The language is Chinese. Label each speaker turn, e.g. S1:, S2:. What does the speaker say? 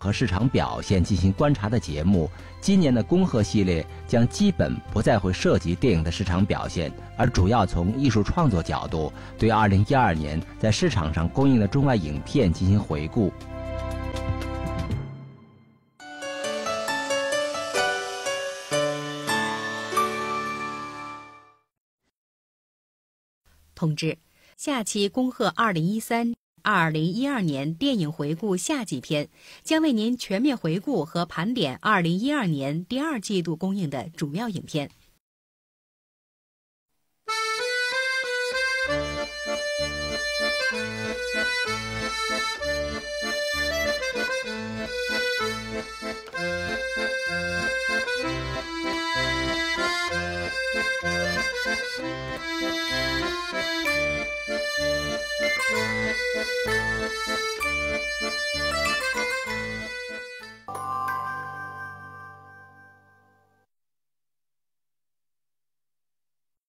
S1: 和市场表现进行观察的节目，今年的恭贺系列将基本不再会涉及电影的市场表现，而主要从艺术创作角度对2012年在市场上公映的中外影片进行回顾。
S2: 通知：下期恭贺二零一三、二零一二年电影回顾下季篇，将为您全面回顾和盘点二零一二年第二季度公映的主要影片。